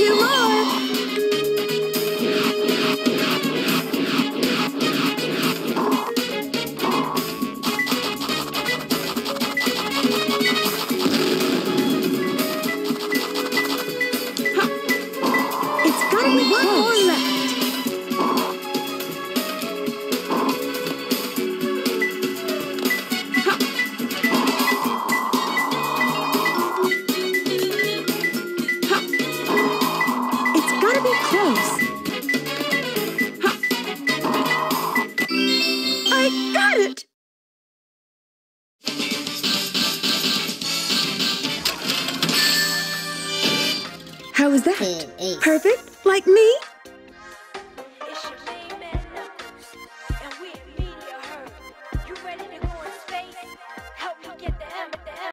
too low. gotta be close. Huh. I got it! How is that? Perfect? Like me?